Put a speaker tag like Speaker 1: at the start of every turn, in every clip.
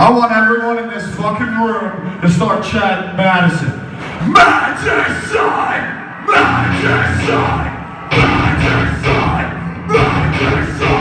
Speaker 1: I want everyone in this fucking room to start chanting Madison. Madison! Madison! Madison! Madison!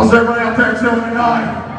Speaker 1: How's everybody out there doing tonight?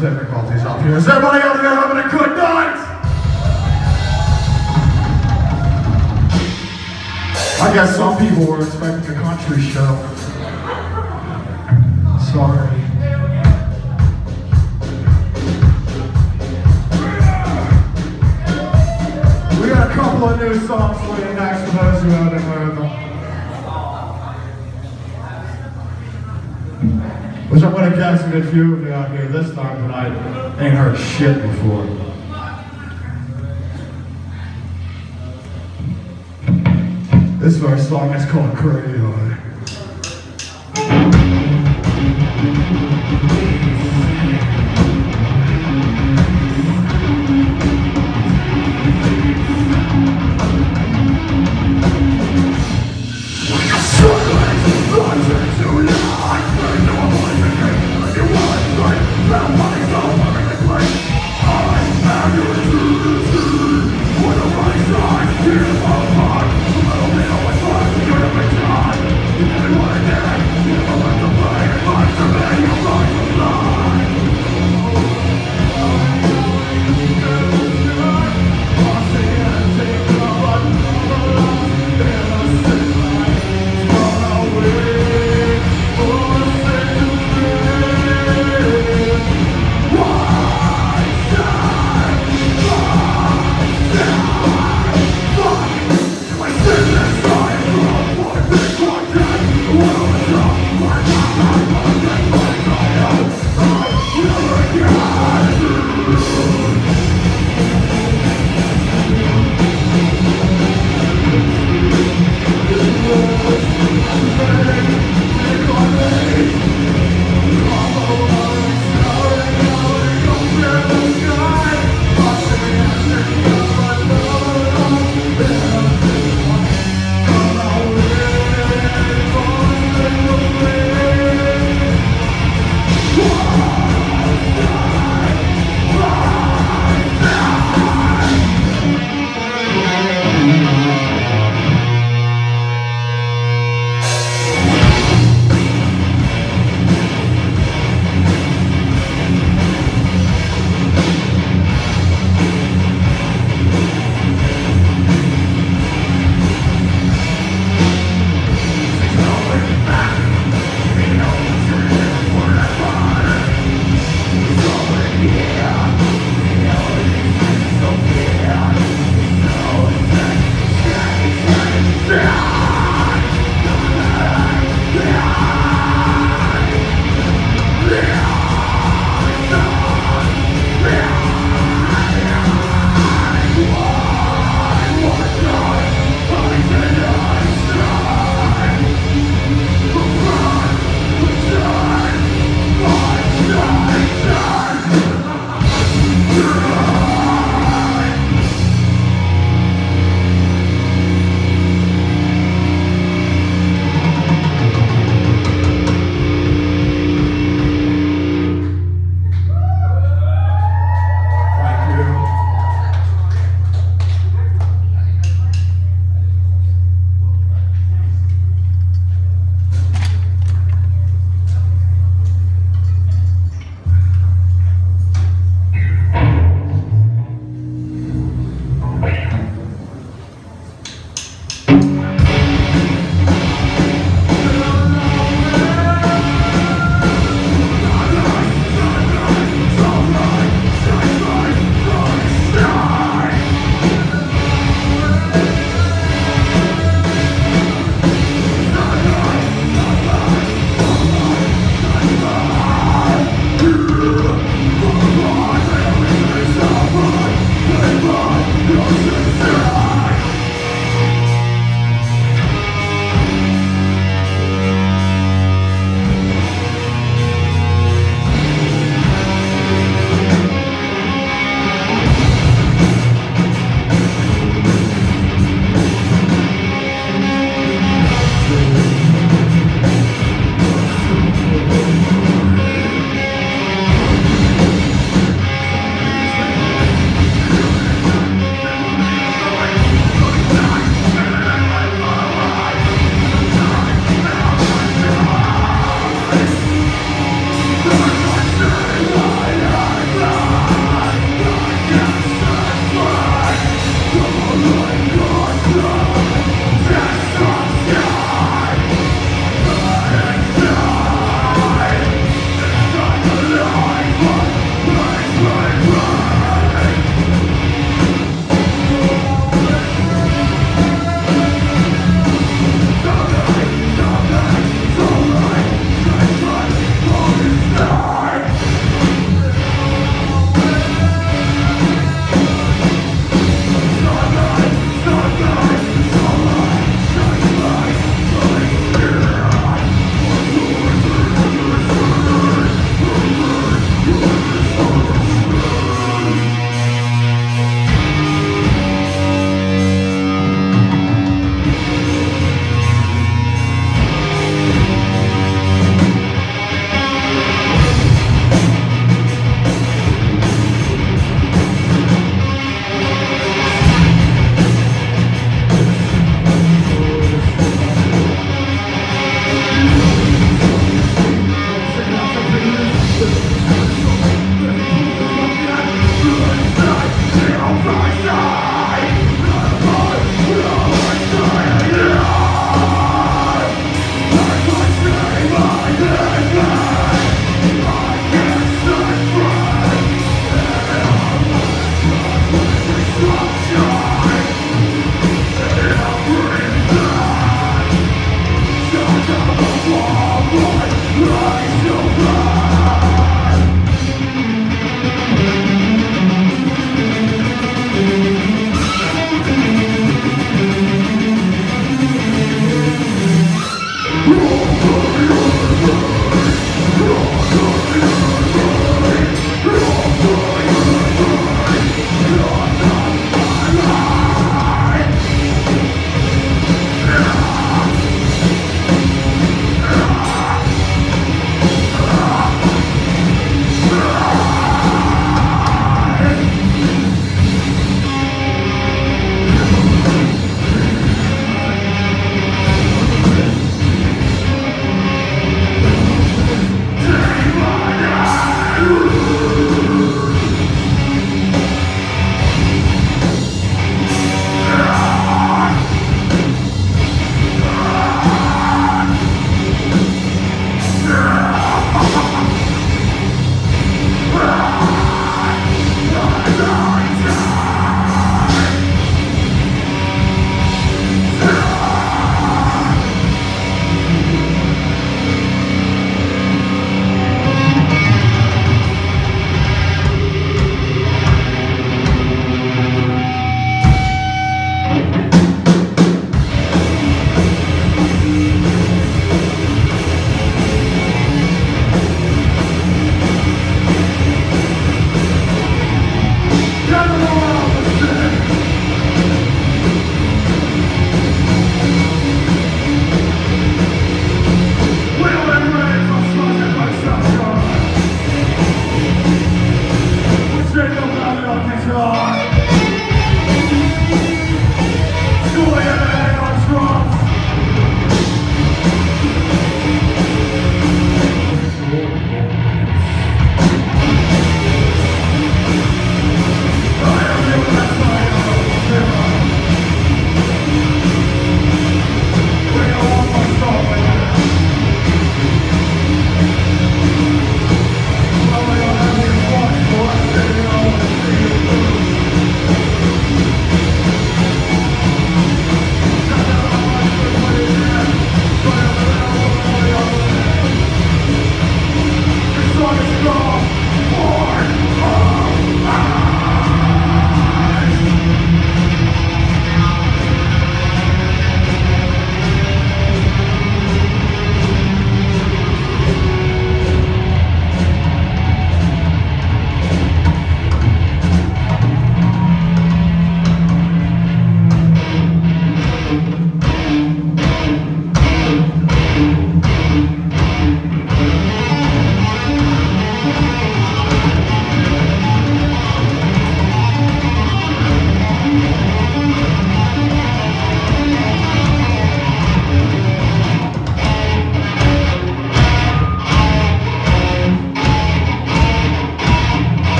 Speaker 1: Difficulties up here. Is everybody out there having a good night? I guess some people were expecting a country show. Sorry. We got a couple of new songs for you next for those who haven't heard them. Which I'm gonna catch a few of you out here this time, but I ain't heard shit before. This first song is called Crazy